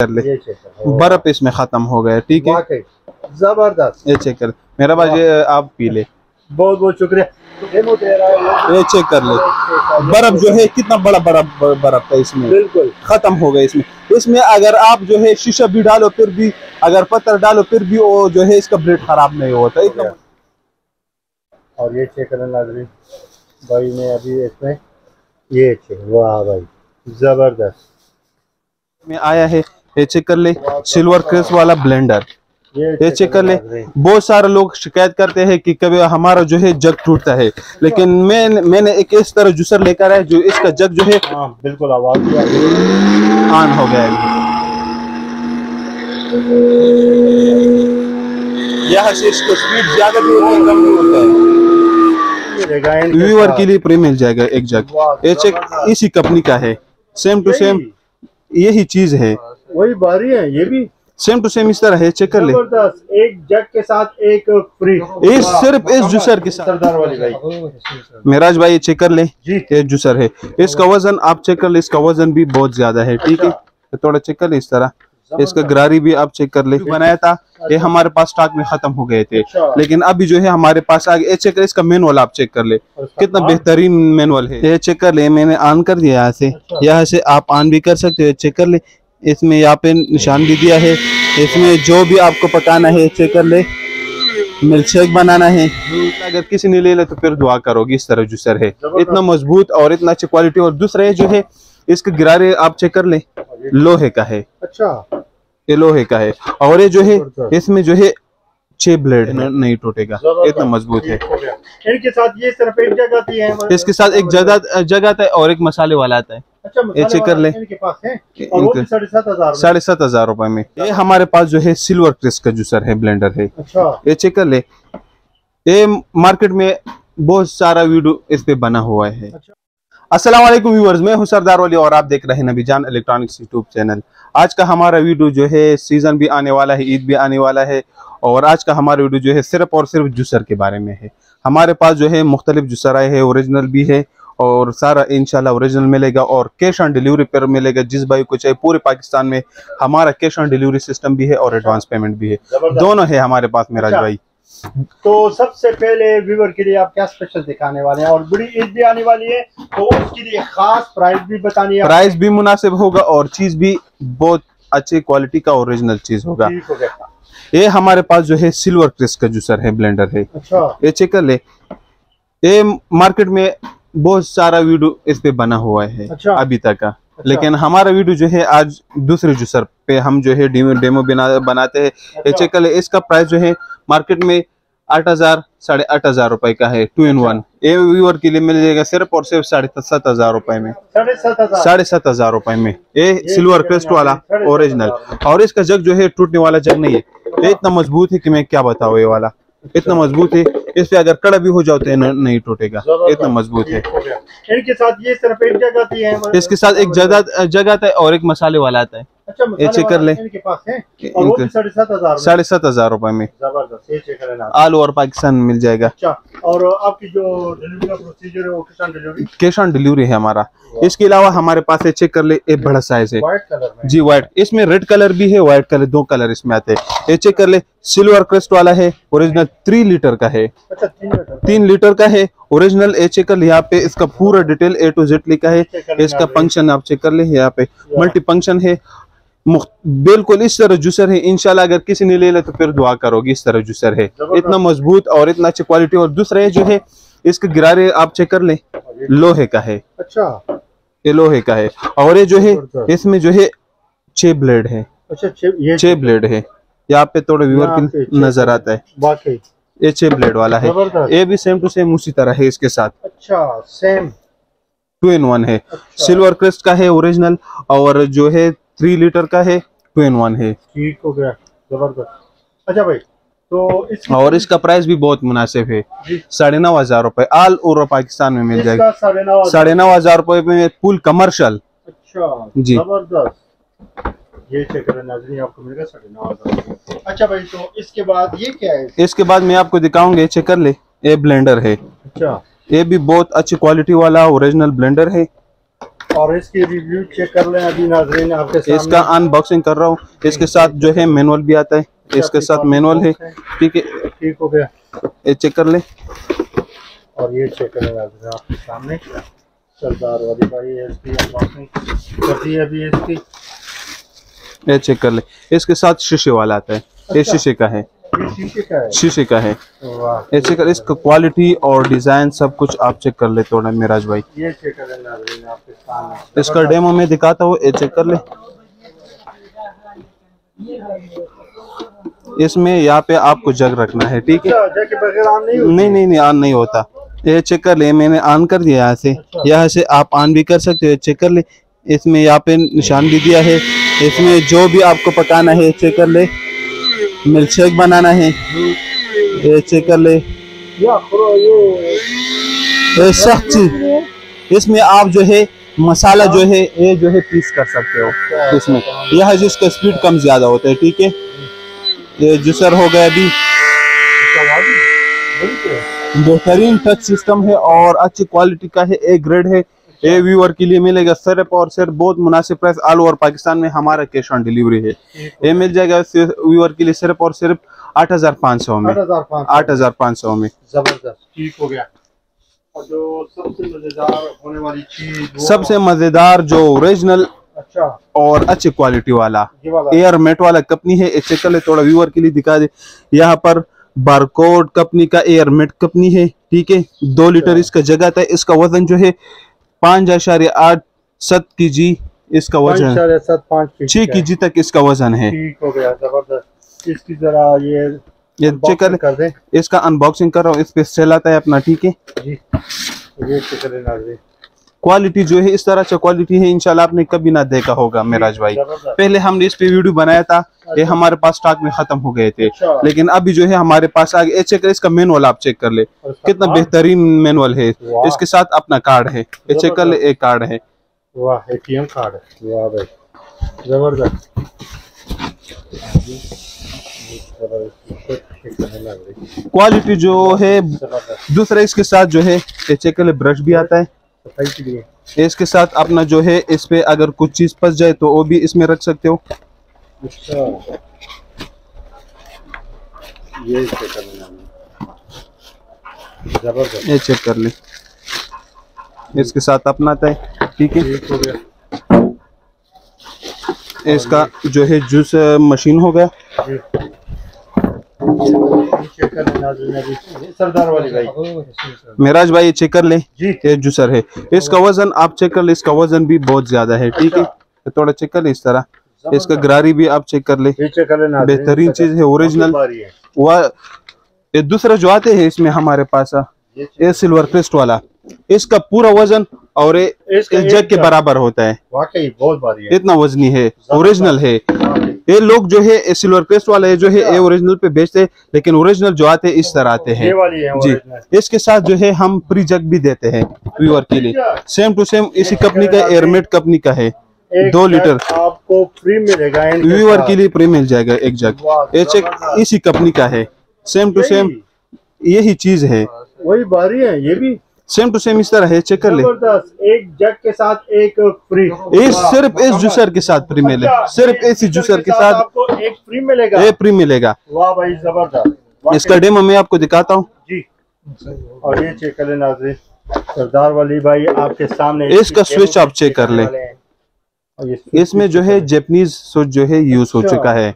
कर ले। करो बर्फ़ इसमें खत्म हो गया ठीक है? ज़बरदस्त। ये चेक कर। मेरा भाई आप पी ले। बहुत बहुत शुक्रिया। है। ये चेक कर ले। बर्फ़ जो है कितना बड़ा बर्फ़ बर्फ़ था इसमें। बिल्कुल। खत्म हो गया इसमें। इसमें अगर आप जो है शीशा भी डालो फिर भी अगर पत्थर डालो फिर भी वो जो है इसका ब्लेड खराब नहीं होता इतना और ये चेक करना नाजरीन भाई ने अभी इसमें ये चेक वाह भाई ज़बरदस्त। में आया है। ये चेक कर ले सिल्वर क्रेस वाला ब्लेंडर ये चेक कर ले। बहुत सारे लोग शिकायत करते हैं कि कभी हमारा जो है जग टूटता है। लेकिन मैं मैंने एक इस तरह जूसर लेकर आया जो इसका जग जो है हाँ बिल्कुल आवाज़ है। ऑन हो गया है। यहाँ से इसको स्पीड ज़्यादा भी होता है कम भी होता है। व्यूअर के लिए फ्री मिल जाएगा एक जग। ये चेक इसी कंपनी का है। सेम टू सेम यही चीज़ है। वही बारी है ये भी। सेम टू सेम इस तरह है चेक कर ले। एक जग के साथ एक फ्री ये सिर्फ़ इस जूसर के साथ। सरदार वाली भाई। मेराज भाई ये चेक कर ले जी। ये जूसर है। इसका वज़न आप चेक कर ले इसका वज़न भी बहुत ज़्यादा है ठीक है? तो थोड़ा चेक कर ले इस तरह। इसका गरारी भी आप चेक कर ले। बनाया था ये हमारे पास स्टॉक में खत्म हो गए थे। अच्छा। लेकिन अभी जो है हमारे पास आगे ये चेक कर इसका मैनुअल आप चेक कर ले। कितना बेहतरीन मैनुअल है। ये चेक कर ले मैंने ऑन कर दिया यहाँ से। अच्छा। यहाँ से आप ऑन भी कर सकते हो चेक कर ले। इसमें यहाँ पे निशान भी दिया है। इसमें जो भी आपको पकाना है चेक कर ले। मिल्क शेक बनाना है। अगर किसी ने ले ले तो फिर दुआ करोगी इस तरह जूसर है इतना मज़बूत और इतना अच्छी क्वालिटी और दूसरा जो है इसके गिरारे आप चेक कर ले। लोहे का है। अच्छा। ये लोहे का है। और ये जो है इसमें जो है छह ब्लेड नहीं टूटेगा। इतना मज़बूत है। इनके साथ ये सिर्फ़ एक जगह है इसके साथ एक जगह जगह आता है और एक मसाले वाला आता है। अच्छा ये चेक कर ले। है? साढ़े सात हज़ार रुपए में। ये हमारे पास जो है सिल्वर क्रिस का जूसर है ब्लेंडर है। अच्छा। ये चेक कर ले। ये मार्केट में बहुत सारा वीडियो इस पे बना हुआ है। अच्छा। अस्सलाम वालेकुम व्यूअर्स मैं हूँ सरदार वाली और आप देख रहे हैं नबीजान इलेक्ट्रॉनिक्स यूट्यूब चैनल। आज का हमारा वीडियो जो है सीज़न भी आने वाला है ईद भी आने वाला है और आज का हमारा वीडियो जो है सिर्फ़ और सिर्फ़ जूसर के बारे में है। हमारे पास जो है मुख्तलिफ़ जूसर आए हैं ओरिजिनल भी है और सारा इंशाल्लाह ओरिजिनल मिलेगा और कैश ऑन डिलीवरी पर मिलेगा। जिस भाई को चाहे पूरे पाकिस्तान में हमारा कैश ऑन डिलीवरी सिस्टम भी है और एडवांस पेमेंट भी है। दोनों है हमारे पास मेराज अच्छा। भाई। तो सबसे पहले व्यूवर के लिए आप क्या स्पेशल दिखाने वाले हैं? और बड़ी ईद भी आने वाली है तो उसके लिए खास प्राइस भी बतानी है प्राइस भी मुनासिब होगा और चीज़ भी बहुत अच्छी क्वालिटी का ओरिजिनल चीज़ होगा। हो ये हमारे पास जो है सिल्वर क्रिस का जूसर है ब्लेंडर है। अच्छा। ये चेक कर ले। ये मार्केट में बहुत सारा वीडियो इस पे बना हुआ है अच्छा। अभी तक का। अच्छा। लेकिन हमारा वीडियो जो है आज दूसरे जूसर पे हम जो है डेमो डेमो बना बनाते हैं। अच्छा। चेक इसका प्राइस जो है मार्केट में आठ हज़ार साढ़े आठ हज़ार रुपए का है टू इन वन ये व्यूअर के लिए मिल जाएगा सिर्फ़ और सिर्फ़ साढ़े सात हज़ार रुपए में। साढ़े सात हज़ार। रुपए में। ये सिल्वर क्रेस्ट वाला ओरिजिनल और इसका जग जो है टूटने वाला जग नहीं है। ये इतना मज़बूत है कि मैं क्या बताऊँ ये वाला। इतना मज़बूत है इस पे अगर कड़ा भी हो जाओ तो नहीं टूटेगा। इतना मज़बूत है। इनके साथ ये सिर्फ़ एक जगह है इसके साथ एक जगह जगह आता है और एक मसाले वाला आता है। अच्छा ये चेक कर ले। है? और साढ़े सात हज़ार रुपए में। ज़बरदस्त ये चेक ऑल ओवर पाकिस्तान मिल जाएगा। अच्छा और आपकी जो डिलीवरी का प्रोसीजर है वो डिलीवरी कैश ऑन डिलीवरी है हमारा। इसके अलावा हमारे पास है चेक कर ले एक बड़ा साइज़ है। व्हाइट कलर में। जी व्हाइट इसमें रेड कलर भी है व्हाइट कलर दो कलर इसमें आते हैं। ये चेक कर ले सिल्वर क्रेस्ट वाला है ओरिजिनल थ्री लीटर का है। अच्छा तीन लीटर का। है ओरिजिनल ए चेक कर यहाँ पे इसका पूरा डिटेल ए टू जेड लिखा है। इसका फ़ंक्शन आप चेक कर ले यहाँ पे मल्टी फ़ंक्शन है। बिल्कुल इस तरह जूसर है। इनशाला अगर किसी ने ले ले तो फिर दुआ करोगे इस तरह जूसर है। इतना मज़बूत और इतना अच्छी क्वालिटी और दूसरा जो है इसके गिरारे आप चेक कर ले। लोहे का है। अच्छा। ये लोहे का है। और ये जो है इसमें जो है छह ब्लेड है। अच्छा छह ब्लेड है। यहाँ पे थोड़ा व्यूअर की नज़र आता है। ये छह ब्लेड वाला है। ये भी सेम टू सेम उसी तरह है इसके साथ। अच्छा सेम टू इन वन है। अच्छा। सिल्वर क्रिस्ट का है ओरिजिनल और जो है थ्री लीटर का है टू इन वन है। ठीक हो गया ज़बरदस्त। अच्छा भाई तो इस और इसका प्राइस भी बहुत मुनासिब है। साढ़े नौ हज़ार रूपए ऑल ओवर पाकिस्तान में मिल जाएगा। साढ़े नौ हज़ार। रुपए में फुल कमर्शियल अच्छा जी। ज़बरदस्त। ये चेक करें नाजरीन आपको मिलेगा साढ़े नौ हज़ार अच्छा भाई तो इसके बाद ये क्या है? इसके बाद मैं आपको दिखाऊँगा चेक कर ले ये ब्लेंडर है। अच्छा। ये भी बहुत अच्छी क्वालिटी वाला ओरिजिनल ब्लेंडर है। और इसकी रिव्यू चेक कर लें अभी नाजरीन आपके सामने। इसका अनबॉक्सिंग कर रहा हूँ। इसके साथ जो है मैनुअल भी आता है। इसके साथ मैनुअल है। ठीक है। ठीक हो गया। ये चेक कर ले। और ये चेक करें आपके सामने। सरदार वाली भाई इसकी अनबॉक्सिंग कर दी है अभी इसकी। ये चेक कर ले। इसके साथ शीशे वाला आता है। ये अच्छा। शीशे का है। शीशे का है? शीशे का है। ये चेक कर इसका क्वालिटी और डिज़ाइन सब कुछ आप चेक कर ले थोड़ा मिराज भाई। ये चेक करें इसका डेमो में दिखाता हूँ ये चेक कर ले। इसमें यहाँ पे आपको जग रखना है ठीक है? अच्छा नहीं नहीं नहीं नहीं ऑन नहीं होता। ये चेक कर ले मैंने ऑन कर दिया यहाँ से। यहाँ से आप ऑन भी कर सकते हो चेक कर ले। इसमें यहाँ पे निशान भी दिया है। इसमें जो भी आपको पकाना है चेक कर ले। मिल्क शेक बनाना है। ये चेक कर ले। ये सख्त चीज़ इसमें आप जो है, मसाला जो है, ये जो है पीस कर सकते हो इसमें। यह जिसका स्पीड कम ज़्यादा होता है, ठीक है? ये जूसर हो गया अभी। है। बेहतरीन टच सिस्टम है और अच्छी क्वालिटी का है ए ग्रेड है। ए व्यूअर के लिए मिलेगा सिर्फ़ और सिर्फ़ बहुत मुनासिब प्राइस ऑल ओवर पाकिस्तान में हमारा कैश ऑन डिलीवरी है। ये मिल जाएगा व्यूअर के लिए सिर्फ़ और सिर्फ़ आठ हज़ार पाँच सौ में। आठ हज़ार पाँच सौ। में। ज़बरदस्त। ठीक हो गया। और जो सबसे मज़ेदार होने वाली चीज़ सबसे मज़ेदार जो ओरिजिनल अच्छा। और अच्छी क्वालिटी वाला एयर मेट वाला कंपनी है चेक कर ले थोड़ा व्यूअर के लिए दिखा दे। यहाँ पर बारकोड कंपनी का एयर मेट कंपनी है ठीक है? दो लीटर इसका जगह था इसका वज़न जो है पाँच आशार्य आठ सत की जी इसका वज़न छह के जी तक इसका वज़न है। ठीक हो गया ज़बरदस्त। इसकी जरा ये ये चेक कर कर दे। इसका अनबॉक्सिंग कर रहा हूँ इस पे सेल आता है अपना ठीक है? जी ये चेक करें क्वालिटी जो है इस तरह से क्वालिटी है इंशाल्लाह आपने कभी ना देखा होगा मेराज भाई। पहले हमने इस पे वीडियो बनाया था ये हमारे पास स्टॉक में खत्म हो गए थे। अच्छा। लेकिन अभी जो है हमारे पास आगे ये चेक कर इसका मैनुअल आप चेक कर ले। कितना बेहतरीन मैनुअल है। इसके साथ अपना कार्ड है। ये चेक कर ले एक कार्ड है। वाह एटीएम कार्ड है। वाह भाई। ज़बरदस्त। ज़बरदस्त चेक करें नाजरीन क्वालिटी जो है दूसरा इसके साथ जो है ये चेक कर ले ब्रश भी आता है। इसके साथ अपना जो है, इस पे अगर कुछ चीज़ फंस जाए तो वो भी इसमें रख सकते हो। ये ये चेक कर ले। इसके साथ अपना तय, ठीक है? इसका जो है जूस मशीन हो गया। सरदार वाली भाई मेराज भाई ये चेक कर ले। जी। ये जूसर है। इसका वज़न आप चेक कर ले इसका वज़न भी बहुत ज़्यादा है ठीक है? थोड़ा चेक कर ले इस तरह। इसका गरारी भी आप चेक कर ले। बेहतरीन चीज़ है ओरिजिनल वह ये दूसरा जो आते हैं इसमें हमारे पास ये ये सिल्वर क्रिस्ट वाला। इसका पूरा वज़न और जग के बराबर होता है। वाकई बहुत भारी है। इतना वजनी है ओरिजिनल है। ये लोग जो है सिल्वर क्रिस्ट वाला है जो है ये ओरिजिनल पे बेचते हैं लेकिन ओरिजिनल जो आते हैं इस तरह आते हैं। है जी। इसके साथ जो है हम प्री जग भी देते हैं व्यूअर के लिए। सेम टू सेम इसी कंपनी का एयरमेट कंपनी का है। दो लीटर आपको फ्री मिलेगा व्यूअर के लिए प्री मिल जाएगा एक जग ये चेक इसी कंपनी का है। सेम टू सेम यही- चीज़ है। वही भारी है ये भी? सेम टू सेम इस तरह है चेक कर ले। एक जग के साथ एक फ्री इस सिर्फ़ इस जूसर के साथ फ्री मिले। अच्छा, सिर्फ़ इसी जूसर के साथ आपको एक फ्री मिलेगा। ये फ्री मिलेगा। वाह भाई ज़बरदस्त। इसका डेमो मैं आपको दिखाता हूँ। जी। और ये चेक कर ले सरदार वाली भाई आपके सामने इसका स्विच आप चेक कर ले। इसमें जो है जेपनीज स्विच जो है यूज़ हो अच्छा, चुका है।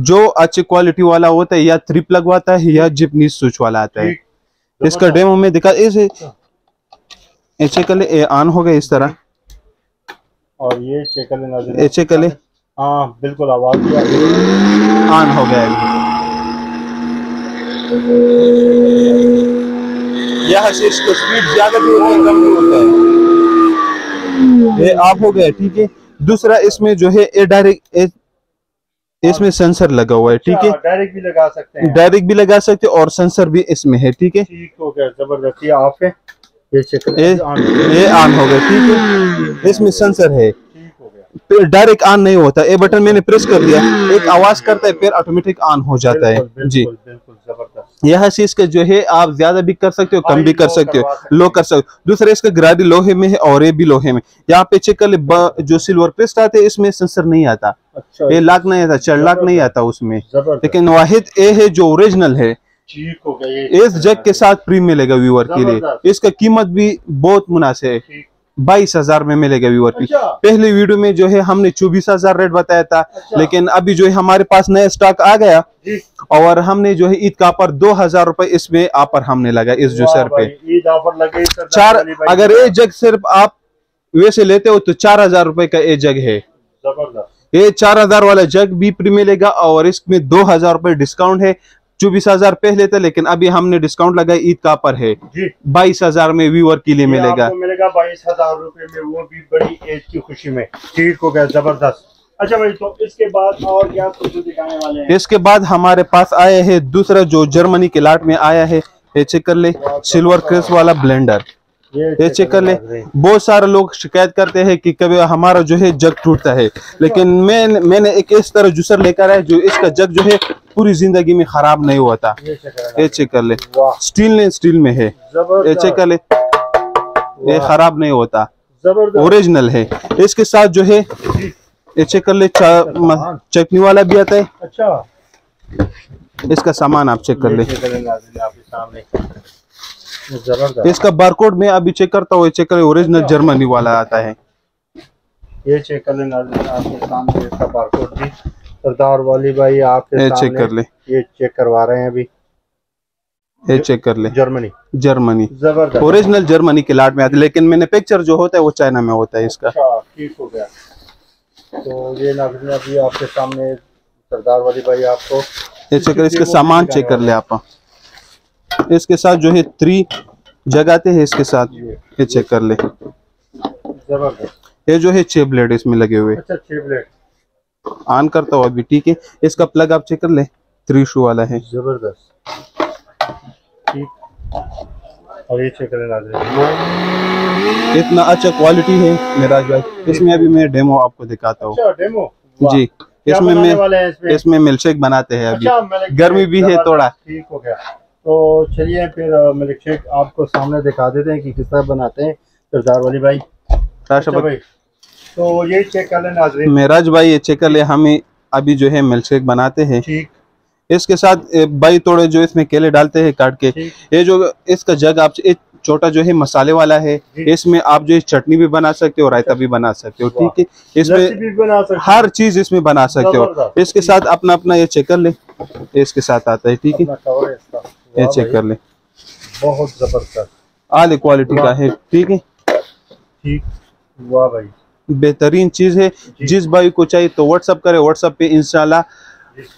जो अच्छी क्वालिटी वाला होता है या थ्री प्लग वाला है या जेपनीज स्विच वाला आता है। इसका डेमो में दिखा इसे ये चेक कर ले ये ऑन हो गया इस तरह। और ये चेक कर ले ये चेक हाँ बिल्कुल आवाज़ है। ऑन हो गया अभी। यहाँ से स्पीड ज़्यादा भी होता है कम भी होता है। ये ऑफ़ हो गया ठीक है। दूसरा इसमें जो है ये डायरेक्ट इसमें सेंसर लगा हुआ है ठीक है। डायरेक्ट भी लगा सकते हैं। डायरेक्ट भी लगा सकते हो और सेंसर भी इसमें है ठीक है। ठीक हो गया ज़बरदस्त है। ये ये ऑन हो गया। ठीक है? इसमें सेंसर है। डायरेक्ट ऑन नहीं होता ये बटन मैंने प्रेस कर दिया एक आवाज़ करता है फिर ऑटोमेटिक ऑन हो जाता है। जी। यह ज़बरदस्त। यहाँ जो है आप ज़्यादा भी कर सकते हो कम भी कर सकते हो लो कर सकते हो। दूसरा इसका ग्रादी लोहे में है और ये भी लोहे में। यहाँ पे चेक कर ले जो सिल्वर क्रिस्ट आते हैं इसमें सेंसर नहीं आता। अच्छा ये लाक नहीं आता चढ़ लाख नहीं आता उसमें। लेकिन वाहिद ए है जो ओरिजिनल है। ठीक हो गया इस जग के साथ फ्री मिलेगा व्यूअर के लिए। इसका कीमत भी बहुत मुनासिब है। बाईस हज़ार में मिलेगा व्यूअर की। अच्छा। पहले वीडियो में जो है हमने चौबीस हज़ार रेट बताया था। अच्छा। लेकिन अभी जो है हमारे पास नया स्टॉक आ गया। और हमने जो है ईद का पर दो हज़ार रूपए इसमें ऑफ़र हमने लगा इस जूसर वाह पे। ईद ऑफ़र लगे चार अगर ये जग सिर्फ़ आप वैसे लेते हो तो चार हज़ार रूपए का ये जग है। ये चार हज़ार वाला जग भी मिलेगा और इसमें दो हज़ार रूपए डिस्काउंट है। चौबीस हज़ार पहले था लेकिन अभी हमने डिस्काउंट लगाया ईद का पर है। बाईस हज़ार में व्यूअर के लिए मिलेगा। मिलेगा बाईस हज़ार रूपए में वो भी बड़ी एज की खुशी में। ठीक हो गया ज़बरदस्त। अच्छा भाई तो इसके बाद और क्या कुछ दिखाने वाले हैं? इसके बाद हमारे पास आया है दूसरा जो जर्मनी के लाट में आया है ये चेक कर ले सिल्वर क्रेस वाला ब्लेंडर ये चेक कर ले। बहुत सारे लोग शिकायत करते हैं कि कभी हमारा जो है जग टूटता है। लेकिन मैं मैंने एक इस तरह जूसर लेकर आया जो इसका जग जो है पूरी ज़िंदगी में खराब नहीं चेक कर ये चेक कर ले। स्टील ने स्टील में है। ये चेक कर ले। ये खराब नहीं होता। ओरिजिनल है। इसके साथ जो है ये चेक कर ले। चटनी वाला भी आता है। अच्छा। इसका सामान आप चेक कर ले। इसका बारकोड में अभी चेक करता हूँ। चेक कर ओरिजिनल जर्मनी वाला आता है। ये चेक कर लें नाज़रीन आपके सामने इसका बारकोड भी। सरदार वाली भाई आपके ये चेक कर ले। ये चेक करवा रहे हैं अभी। ये चेक कर ले। जर्मनी। जर्मनी। ज़बरदस्त। ओरिजिनल जर्मनी के लाट में आते लेकिन मैन्युफैक्चर जो होता है वो चाइना में होता है इसका। अच्छा ठीक हो गया। तो ये नाज़रीन अभी आपके सामने सरदार वाली भाई आपको ये चेक कर इसके सामान चेक कर ले आप। इसके साथ जो है थ्री जग आते हैं इसके साथ। ये। चेक कर ले। ज़बरदस्त। ये जो है छह ब्लेड इसमें लगे हुए। अच्छा छह प्लेट ऑन करता हूँ अभी ठीक है। इसका प्लग आप चेक कर ले। थ्री शू वाला है। ज़बरदस्त। ठीक। और ये चेक करें इतना अच्छा क्वालिटी है मेराज भाई। इसमें अभी मैं डेमो आपको दिखाता हूँ। अच्छा जी। इसमें मैं इसमें? इसमें मिल्क शेक बनाते हैं अभी। अच्छा गर्मी भी है थोड़ा। ठीक हो गया। तो चलिए फिर मिल्क शेक आपको सामने दिखा देते हैं कि किस तरह बनाते हैं। सरदार वाली भाई। राशा अच्छा भाई तो ये चेक कर लें नाजरीन। मेराज भाई ये चेक कर ले। हम अभी जो है मिल्क शेक बनाते हैं। ठीक। इसके साथ भाई थोड़े जो इसमें केले डालते हैं काट के ये जो इसका जग आप छोटा जो है मसाले वाला है इसमें आप जो है चटनी भी बना सकते हो रायता भी बना सकते हो ठीक है? इसमें। हर चीज़ इसमें बना सकते हो। इसके साथ अपना अपना ये चेक कर ले। इसके साथ आता है ठीक है? ये चेक कर ले। बहुत ज़बरदस्त। आली क्वालिटी का है ठीक है? ठीक। वाह भाई। बेहतरीन चीज़ है। जिस भाई को चाहिए तो व्हाट्सअप करे। व्हाट्सअप पे इंशाल्लाह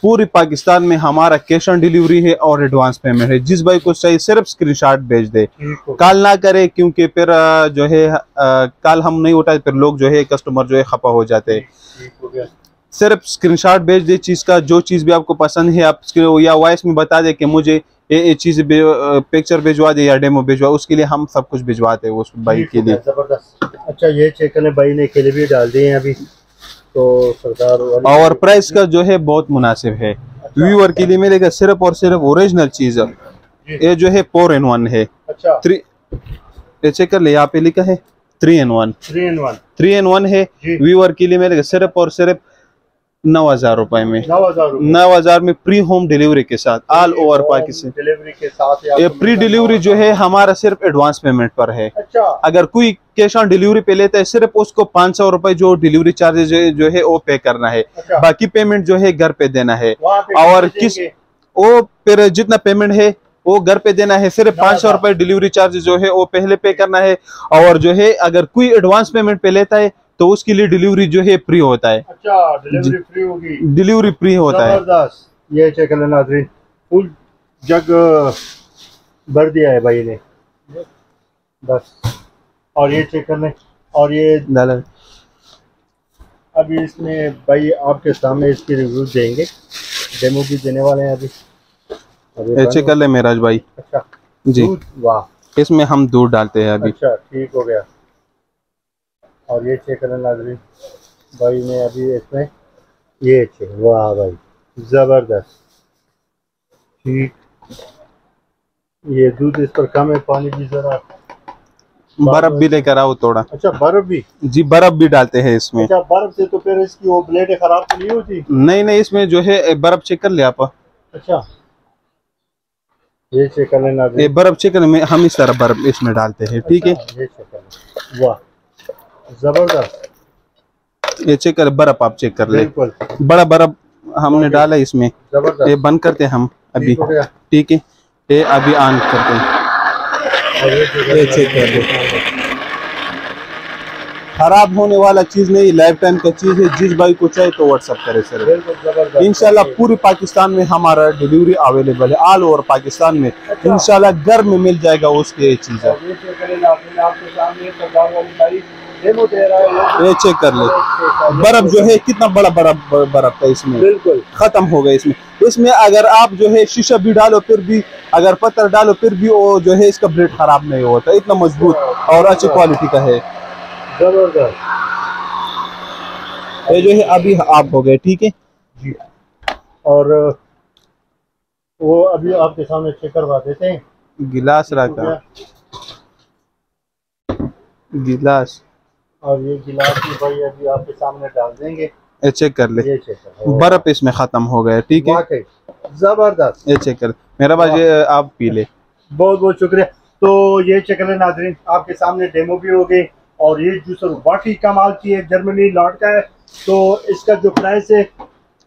पूरे पाकिस्तान में हमारा कैश ऑन डिलीवरी है और एडवांस पेमेंट है। जिस भाई को चाहिए सिर्फ़ स्क्रीनशॉट भेज दे। कॉल ना करे क्योंकि फिर जो है कॉल हम नहीं उठाए फिर लोग जो है कस्टमर जो है खपा हो जाते। हैं सिर्फ़ स्क्रीनशॉट भेज दे चीज़ का जो चीज़ भी आपको पसंद है आप या वॉइस में बता दे कि मुझे ये ये चीज़ पिक्चर भिजवा दे या डेमो भिजवा उसके लिए हम सब कुछ भिजवाते हैं उस भाई के लिए। ज़बरदस्त। अच्छा ये चेक करें भाई ने केले भी डाल दिए हैं अभी। तो सरदार और प्राइस का जो है बहुत मुनासिब है। व्यूअर के लिए मिलेगा सिर्फ़ और सिर्फ़ ओरिजिनल चीज़। ये जो है फोर एन वन है। अच्छा। थ्री ये चेक कर ले यहाँ पे लिखा है three in one three in one three in one है। व्यूअर के लिए मिलेगा सिर्फ़ और सिर्फ़ नौ हज़ार रुपए में। नौ हज़ार रुपये में प्री होम डिलीवरी के साथ ऑल ओवर पाकिस्तान डिलीवरी के साथ ये प्री डिलीवरी जो है हमारा सिर्फ़ एडवांस पेमेंट पर है। अच्छा। अगर कोई कैश ऑन डिलीवरी पे लेता है सिर्फ़ उसको पाँच सौ रुपए जो डिलीवरी चार्जेज जो है वो पे करना है। अच्छा। बाकी पेमेंट जो है घर पे देना है। और किस वो फिर जितना पेमेंट है वो घर पे देना है। सिर्फ़ पाँच सौ। रुपए डिलीवरी चार्ज जो है वो पहले पे करना है। और जो है अगर कोई एडवांस पेमेंट पे लेता है तो उसके लिए डिलीवरी जो है फ्री होता है। अच्छा डिलीवरी फ्री होगी। डिलीवरी फ्री होता है। ये चेक नाजरीन। फुल जग भर दिया है भाई ने। बस। और ये चेक कर लें और ये डाला अभी इसमें भाई आपके सामने इसकी रिव्यू देंगे। डेमो भी देने वाले हैं अभी। अभी चेक कर ले मेराज भाई। अच्छा। जी। वाह। इसमें हम दूध डालते हैं अभी। अच्छा ठीक हो गया। और ये चेक करना नाजरीन भाई ने अभी इसमें ये चेक वाह भाई ज़बरदस्त। ठीक। ये दूध इस पर कम है पानी भी जरा बर्फ़ भी लेकर आओ थोड़ा। अच्छा बर्फ़ भी? जी बर्फ़ भी डालते हैं इसमें। अच्छा बर्फ़ से तो फिर इसकी वो ब्लेड खराब तो नहीं होती? नहीं नहीं इसमें जो है बर्फ़ चेक कर ले आप। अच्छा। ये चेक कर लेना ये बर्फ़ चेक में हम इस तरह बर्फ़ इसमें डालते हैं ठीक है? अच्छा, कर वाह। ज़बरदस्त। ये चेक कर बर्फ़ आप चेक कर ले। बड़ा बर्फ़ हमने डाला इसमें। ये बंद करते हैं हम अभी। ठीक हो ये अभी ऑन करते हैं। ये चेक कर लो। खराब होने वाला चीज़ नहीं लाइफ टाइम का चीज़ है। जिस भाई को चाहिए तो व्हाट्सअप करे सर। इंशाल्लाह पूरी पाकिस्तान में हमारा डिलीवरी अवेलेबल है। ऑल ओवर पाकिस्तान में। इंशाल्लाह घर में मिल जाएगा उसके ये चीज़। है डेमो दे रहा है ये चेक कर ले। बर्फ़ जो है कितना बड़ा बड़ा बर्फ़ है इसमें। बिल्कुल। खत्म हो गया इसमें। इसमें अगर आप जो है शीशा भी डालो फिर भी अगर पत्थर डालो फिर भी वो जो है इसका ब्लेड खराब नहीं होता। इतना मज़बूत और अच्छी क्वालिटी का है। ज़बरदस्त। ये जो है अभी आप हो गए ठीक है? जी। और वो अभी आपके सामने चेक करवा देते हैं। गिलास रखा। गिलास। और ये गिलास भी भाई अभी आपके सामने डाल देंगे। ये चेक कर ले। बर्फ़ इसमें खत्म हो गया ठीक है? ज़बरदस्त। ये चेक कर। मेरा भाई आप पी ले। बहुत बहुत शुक्रिया। तो ये चेक कर नाजरीन आपके सामने डेमो भी हो गए और ये जूसर वाकई कमाल की है जर्मनी लॉट का है। तो इसका जो प्राइस है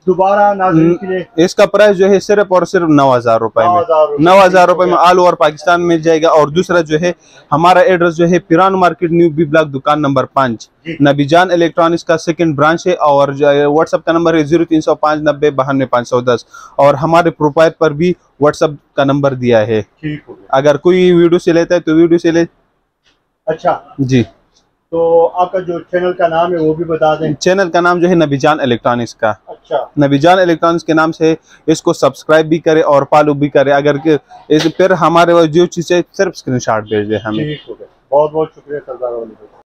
दोबारा नाजरीन के लिए इसका प्राइस जो है सिर्फ़ और सिर्फ़ नौ हज़ार रुपए में। नौ हज़ार रुपए। में ऑल ओवर पाकिस्तान मिल जाएगा। और दूसरा जो है हमारा एड्रेस जो है Piran market new B block दुकान नंबर पाँच। नबीजान इलेक्ट्रॉनिक्स का सेकंड ब्रांच है और व्हाट्सएप का नंबर है ज़ीरो तीन सौ पाँच नब्बे बहानवे पाँच सौ दस। और हमारे प्रोफ़ाइल पर भी व्हाट्सएप का नंबर दिया है। अगर कोई वीडियो से लेता है तो वीडियो से ले। अच्छा। जी। तो आपका जो चैनल का नाम है वो भी बता दें। चैनल का नाम जो है नबीजान इलेक्ट्रॉनिक्स का। अच्छा। नबीजान इलेक्ट्रॉनिक्स के नाम से इसको सब्सक्राइब भी करे और फॉलो भी करे। अगर कि- इस फिर हमारे जो चीज़ें सिर्फ़ स्क्रीन भेज दे हमें। बहुत बहुत शुक्रिया सरदार